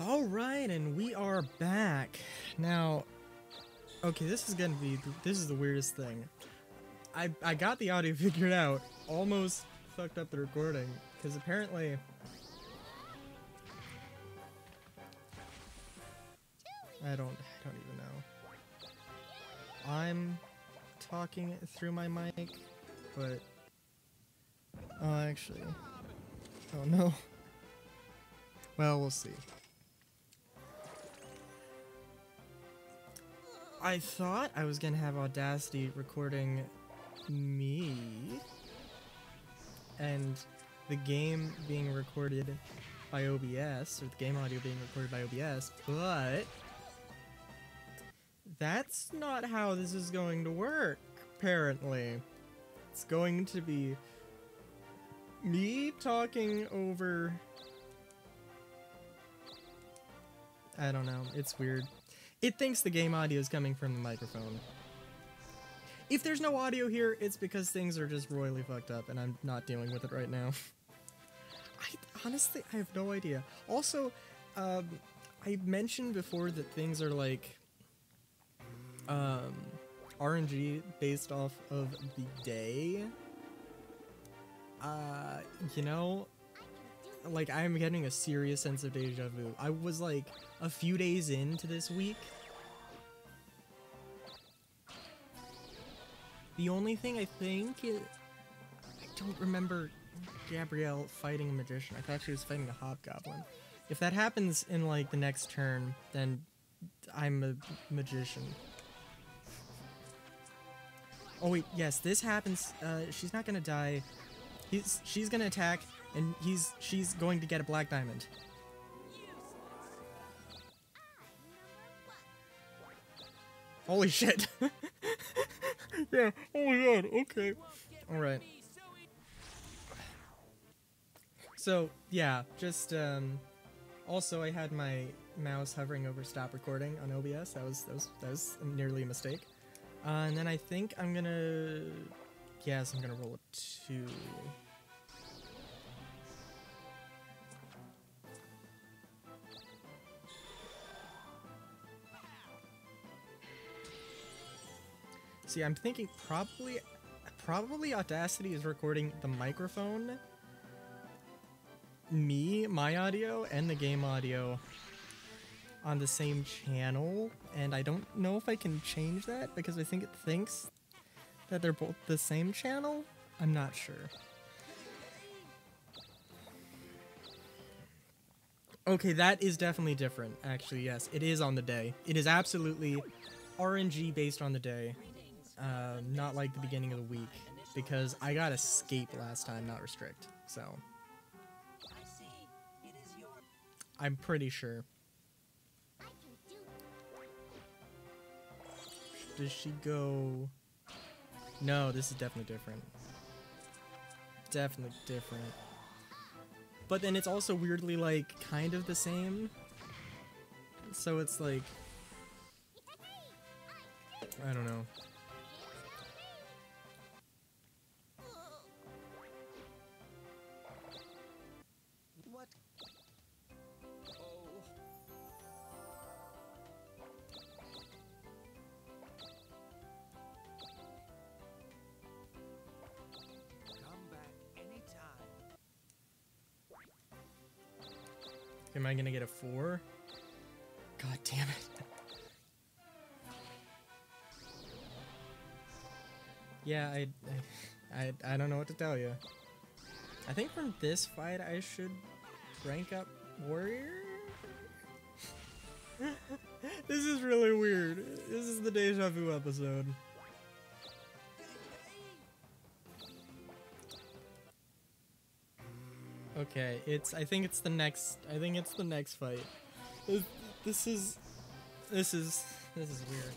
All right, and we are back. Now, okay, this is gonna be this is the weirdest thing. I I got the audio figured out, almost fucked up the recording because apparently I don't I don't even know. I'm talking through my mic, but oh, actually, oh no. Well, we'll see. I thought I was gonna have Audacity recording me and the game being recorded by OBS, or the game audio being recorded by OBS, but that's not how this is going to work, apparently. It's going to be me talking over. I don't know, it's weird. It thinks the game audio is coming from the microphone. If there's no audio here, it's because things are just royally fucked up and I'm not dealing with it right now. I honestly, I have no idea. Also, um, I mentioned before that things are like um, RNG based off of the day. Uh, you know, like I'm getting a serious sense of deja vu. I was like a few days into this week. The only thing I think is I don't remember Gabrielle fighting a magician. I thought she was fighting a hobgoblin. If that happens in like the next turn, then I'm a magician. Oh wait, yes, this happens. Uh, she's not gonna die. He's she's gonna attack, and he's she's going to get a black diamond. Holy shit! yeah. Oh my god. Okay. All right. So yeah, just um. Also, I had my mouse hovering over stop recording on OBS. That was that was that was nearly a mistake. Uh, and then I think I'm gonna. Yes, I'm gonna roll a two. See, I'm thinking probably, probably Audacity is recording the microphone, me, my audio, and the game audio on the same channel, and I don't know if I can change that because I think it thinks that they're both the same channel. I'm not sure. Okay, that is definitely different, actually, yes. It is on the day. It is absolutely RNG based on the day. Uh, not like the beginning of the week. Because I got escape last time, not restrict. So. I'm pretty sure. Does she go... No, this is definitely different. Definitely different. But then it's also weirdly, like, kind of the same. So it's like... Am I gonna get a four? God damn it. Yeah, I, I, I don't know what to tell you. I think from this fight I should rank up warrior. this is really weird. This is the deja vu episode. Okay, it's. I think it's the next. I think it's the next fight. This, is. This is. This is weird.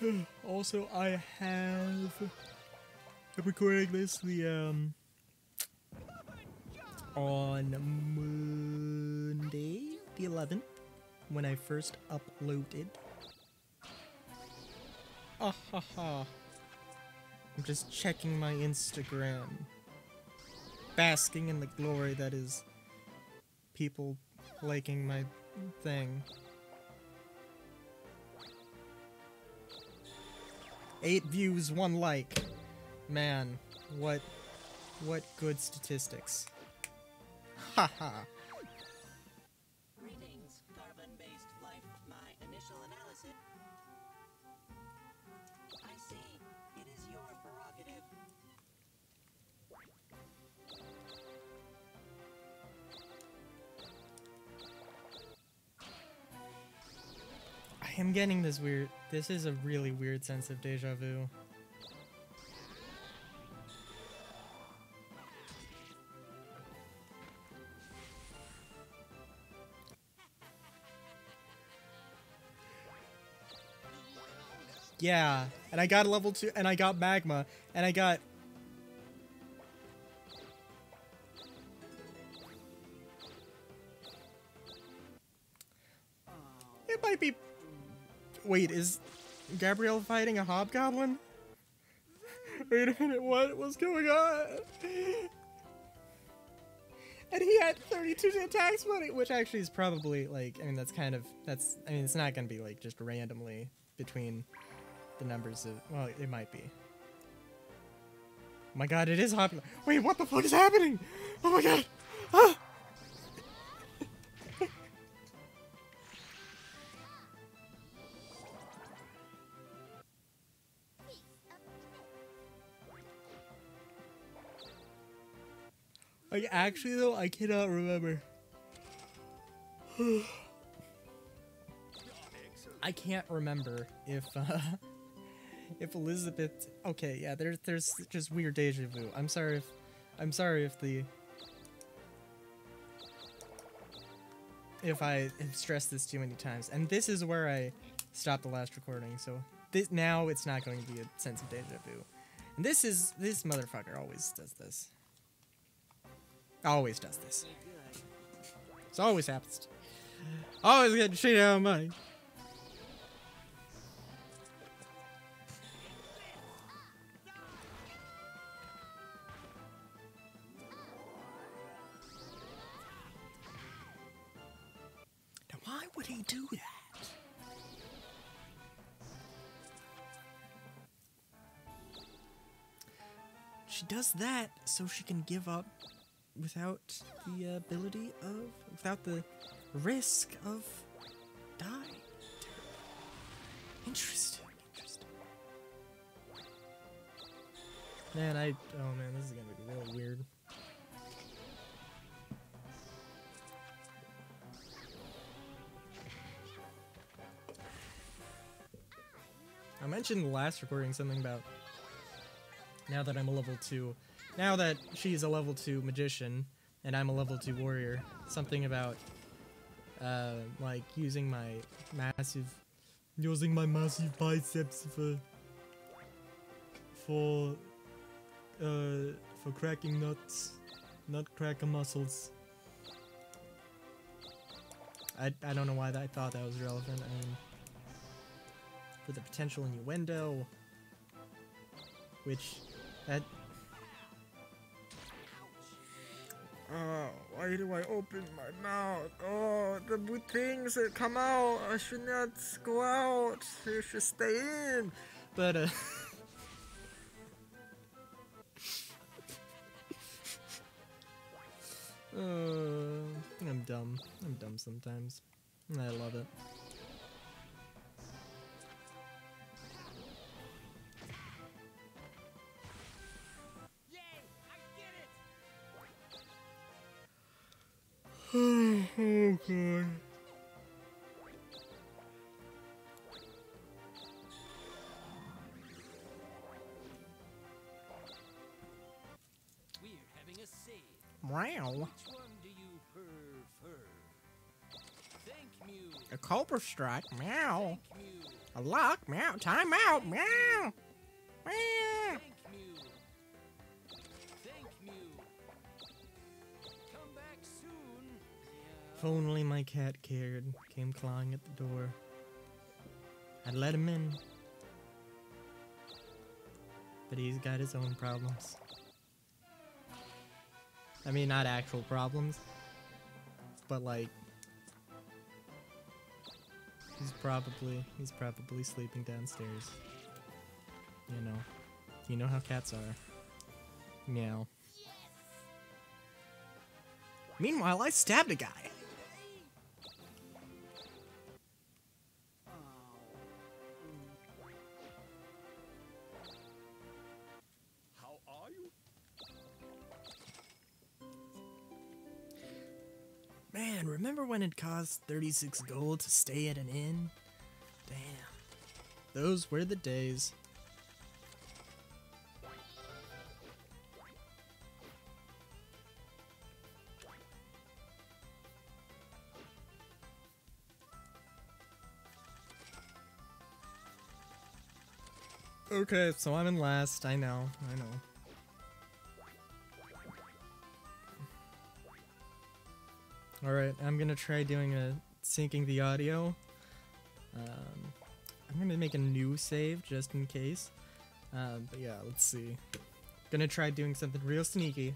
Also, I have. I'm recording this the um. On Monday, the 11th, when I first uploaded. Ah ha ha. I'm just checking my Instagram. basking in the glory that is people liking my thing. Eight views, one like. Man, what what good statistics. Haha. I am getting this weird. This is a really weird sense of deja vu. Yeah, and I got a level two, and I got magma, and I got. It might be. Wait, is Gabrielle fighting a hobgoblin? Wait a minute, what was going on? And he had 32 attacks, but which actually is probably like, I mean, that's kind of that's. I mean, it's not gonna be like just randomly between the numbers of. Well, it might be. Oh my god, it is hobgoblin. Wait, what the fuck is happening? Oh my god! Ah! Like actually though, I cannot remember. I can't remember if uh, if Elizabeth. Okay, yeah, there's there's just weird deja vu. I'm sorry if I'm sorry if the if I have stressed this too many times. And this is where I stopped the last recording. So this now it's not going to be a sense of deja vu. And this is this motherfucker always does this. Always does this. This always happens. Always getting shit out of money. Now, why would he do that? She does that so she can give up without the ability of, without the risk of dying. Interesting, interesting. Man, I, oh man, this is gonna be real weird. I mentioned last recording something about now that I'm a level 2 now that she's a level 2 magician and I'm a level 2 warrior, something about uh, like using my massive using my massive biceps for for uh, for cracking nuts, nutcracker muscles. I, I don't know why that, I thought that was relevant. I mean, for the potential innuendo, which that Oh, why do I open my mouth? Oh, the things that come out. I should not go out. They should stay in. But, uh. uh, I'm dumb. I'm dumb sometimes. I love it. Wow. Which one do you prefer? Thank Mew. A cobra strike. Meow. A lock. Meow. Time out. Meow. Meow. Thank Mew. Thank Mew. Come back soon. If only my cat cared, came clawing at the door. I'd let him in. But he's got his own problems. I mean, not actual problems, but like, he's probably he's probably sleeping downstairs. You know, you know how cats are. Meow. Meanwhile, I stabbed a guy. Man, remember when it cost 36 gold to stay at an inn? Damn. Those were the days. Okay, so I'm in last. I know, I know. Alright, I'm gonna try doing a syncing the audio. Um, I'm gonna make a new save just in case. Um, but yeah, let's see. Gonna try doing something real sneaky.